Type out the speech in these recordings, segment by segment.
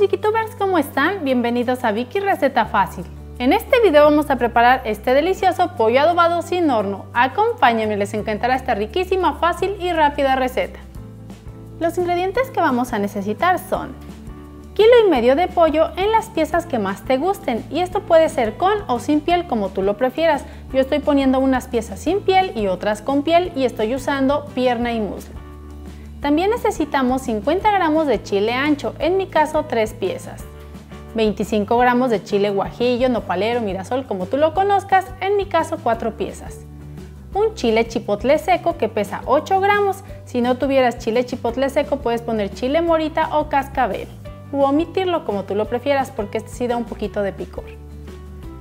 mis ¿cómo están? Bienvenidos a Vicky Receta Fácil. En este video vamos a preparar este delicioso pollo adobado sin horno. Acompáñenme, les encantará esta riquísima, fácil y rápida receta. Los ingredientes que vamos a necesitar son kilo y medio de pollo en las piezas que más te gusten y esto puede ser con o sin piel como tú lo prefieras. Yo estoy poniendo unas piezas sin piel y otras con piel y estoy usando pierna y muslo. También necesitamos 50 gramos de chile ancho, en mi caso 3 piezas. 25 gramos de chile guajillo, nopalero, mirasol, como tú lo conozcas, en mi caso 4 piezas. Un chile chipotle seco que pesa 8 gramos, si no tuvieras chile chipotle seco puedes poner chile morita o cascabel u omitirlo como tú lo prefieras porque este sí da un poquito de picor.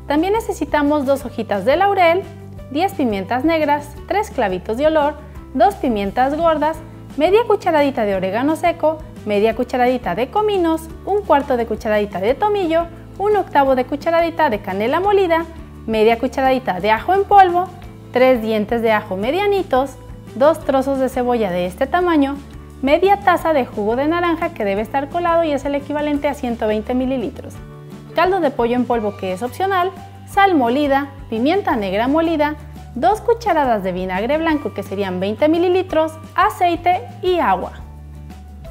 También necesitamos dos hojitas de laurel, 10 pimientas negras, 3 clavitos de olor, 2 pimientas gordas, media cucharadita de orégano seco, media cucharadita de cominos, un cuarto de cucharadita de tomillo, un octavo de cucharadita de canela molida, media cucharadita de ajo en polvo, 3 dientes de ajo medianitos, 2 trozos de cebolla de este tamaño, media taza de jugo de naranja que debe estar colado y es el equivalente a 120 mililitros, caldo de pollo en polvo que es opcional, sal molida, pimienta negra molida, 2 cucharadas de vinagre blanco que serían 20 mililitros, aceite y agua.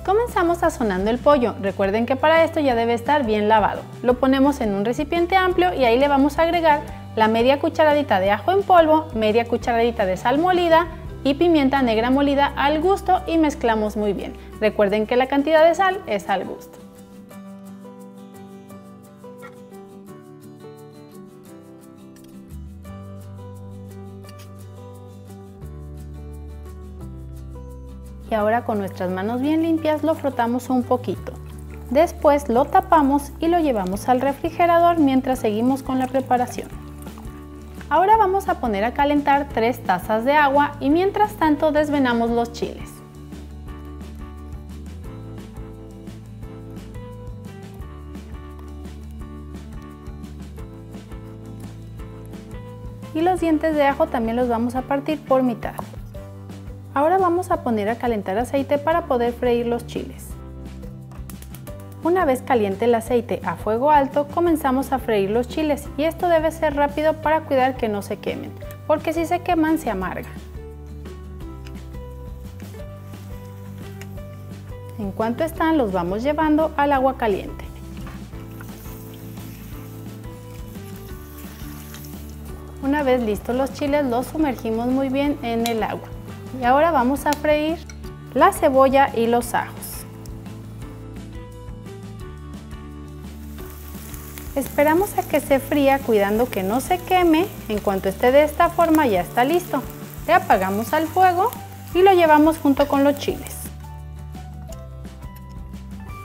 Comenzamos sazonando el pollo, recuerden que para esto ya debe estar bien lavado. Lo ponemos en un recipiente amplio y ahí le vamos a agregar la media cucharadita de ajo en polvo, media cucharadita de sal molida, y pimienta negra molida al gusto y mezclamos muy bien. Recuerden que la cantidad de sal es al gusto. Y ahora con nuestras manos bien limpias lo frotamos un poquito. Después lo tapamos y lo llevamos al refrigerador mientras seguimos con la preparación. Ahora vamos a poner a calentar 3 tazas de agua y mientras tanto desvenamos los chiles. Y los dientes de ajo también los vamos a partir por mitad. Ahora vamos a poner a calentar aceite para poder freír los chiles. Una vez caliente el aceite a fuego alto, comenzamos a freír los chiles y esto debe ser rápido para cuidar que no se quemen, porque si se queman se amarga. En cuanto están, los vamos llevando al agua caliente. Una vez listos los chiles, los sumergimos muy bien en el agua. Y ahora vamos a freír la cebolla y los ajos. Esperamos a que se fría cuidando que no se queme. En cuanto esté de esta forma ya está listo. Le apagamos al fuego y lo llevamos junto con los chiles.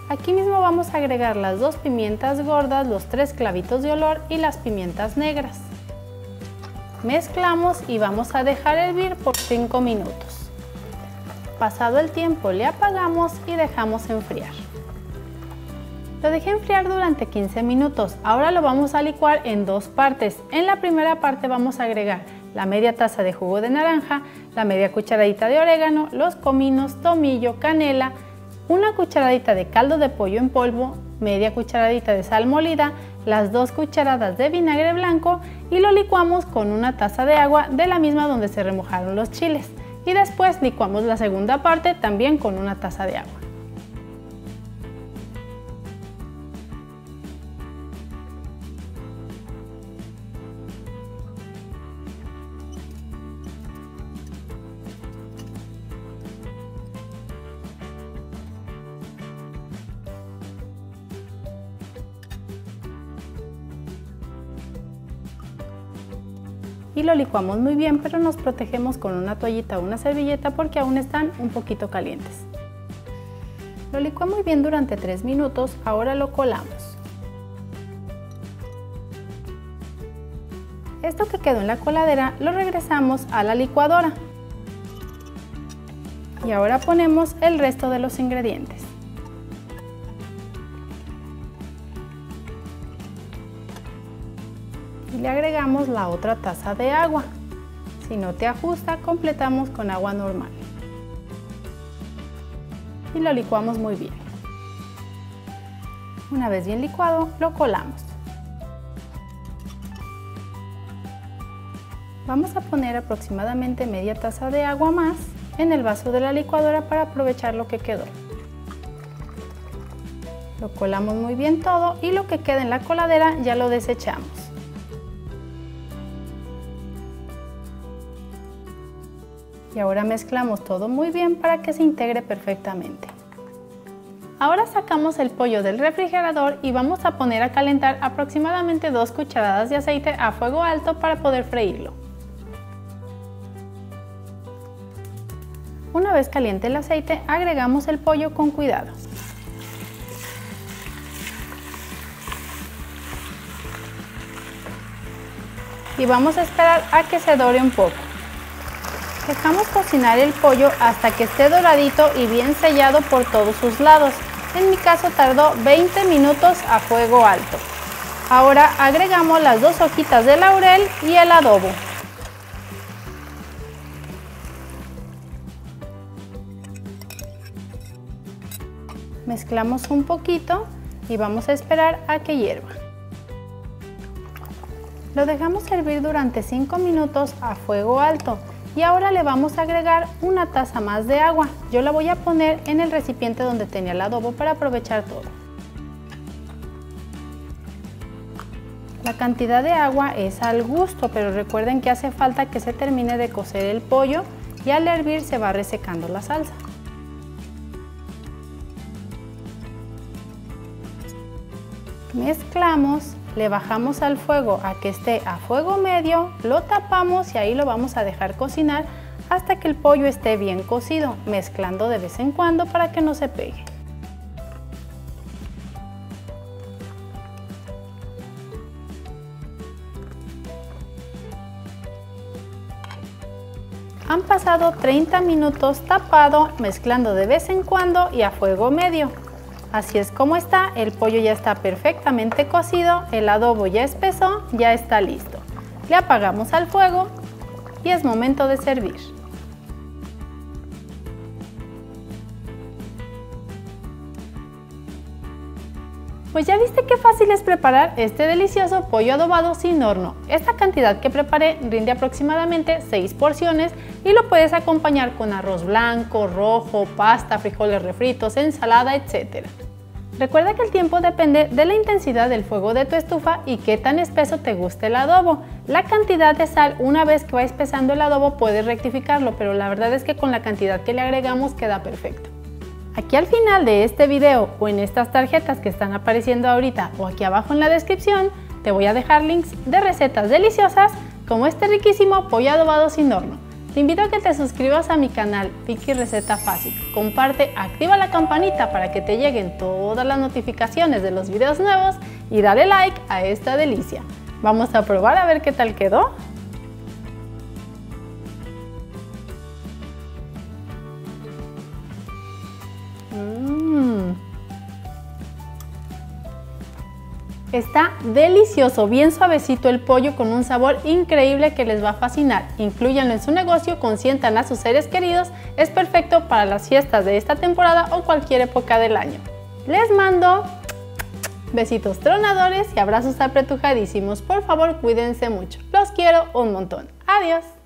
Aquí mismo vamos a agregar las dos pimientas gordas, los tres clavitos de olor y las pimientas negras. Mezclamos y vamos a dejar hervir por 5 minutos. Pasado el tiempo le apagamos y dejamos enfriar. Lo dejé enfriar durante 15 minutos. Ahora lo vamos a licuar en dos partes. En la primera parte vamos a agregar la media taza de jugo de naranja, la media cucharadita de orégano, los cominos, tomillo, canela, una cucharadita de caldo de pollo en polvo, media cucharadita de sal molida, las dos cucharadas de vinagre blanco y lo licuamos con una taza de agua de la misma donde se remojaron los chiles. Y después licuamos la segunda parte también con una taza de agua. Y lo licuamos muy bien, pero nos protegemos con una toallita o una servilleta porque aún están un poquito calientes. Lo licué muy bien durante 3 minutos, ahora lo colamos. Esto que quedó en la coladera lo regresamos a la licuadora. Y ahora ponemos el resto de los ingredientes. Y le agregamos la otra taza de agua. Si no te ajusta, completamos con agua normal. Y lo licuamos muy bien. Una vez bien licuado, lo colamos. Vamos a poner aproximadamente media taza de agua más en el vaso de la licuadora para aprovechar lo que quedó. Lo colamos muy bien todo y lo que queda en la coladera ya lo desechamos. Y ahora mezclamos todo muy bien para que se integre perfectamente. Ahora sacamos el pollo del refrigerador y vamos a poner a calentar aproximadamente 2 cucharadas de aceite a fuego alto para poder freírlo. Una vez caliente el aceite, agregamos el pollo con cuidado. Y vamos a esperar a que se dore un poco. Dejamos cocinar el pollo hasta que esté doradito y bien sellado por todos sus lados. En mi caso tardó 20 minutos a fuego alto. Ahora agregamos las dos hojitas de laurel y el adobo. Mezclamos un poquito y vamos a esperar a que hierva. Lo dejamos hervir durante 5 minutos a fuego alto y ahora le vamos a agregar una taza más de agua. Yo la voy a poner en el recipiente donde tenía el adobo para aprovechar todo. La cantidad de agua es al gusto, pero recuerden que hace falta que se termine de cocer el pollo y al hervir se va resecando la salsa. Mezclamos le bajamos al fuego a que esté a fuego medio, lo tapamos y ahí lo vamos a dejar cocinar hasta que el pollo esté bien cocido, mezclando de vez en cuando para que no se pegue. Han pasado 30 minutos tapado, mezclando de vez en cuando y a fuego medio. Así es como está, el pollo ya está perfectamente cocido, el adobo ya espesó, ya está listo. Le apagamos al fuego y es momento de servir. Pues ya viste qué fácil es preparar este delicioso pollo adobado sin horno. Esta cantidad que preparé rinde aproximadamente 6 porciones y lo puedes acompañar con arroz blanco, rojo, pasta, frijoles refritos, ensalada, etc. Recuerda que el tiempo depende de la intensidad del fuego de tu estufa y qué tan espeso te guste el adobo. La cantidad de sal, una vez que va espesando el adobo, puedes rectificarlo, pero la verdad es que con la cantidad que le agregamos queda perfecto. Aquí al final de este video o en estas tarjetas que están apareciendo ahorita o aquí abajo en la descripción, te voy a dejar links de recetas deliciosas como este riquísimo pollo adobado sin horno. Te invito a que te suscribas a mi canal Vicky Receta Fácil. Comparte, activa la campanita para que te lleguen todas las notificaciones de los videos nuevos y dale like a esta delicia. Vamos a probar a ver qué tal quedó. Está delicioso, bien suavecito el pollo con un sabor increíble que les va a fascinar. Incluyanlo en su negocio, consientan a sus seres queridos, es perfecto para las fiestas de esta temporada o cualquier época del año. Les mando besitos tronadores y abrazos apretujadísimos. Por favor, cuídense mucho. Los quiero un montón. Adiós.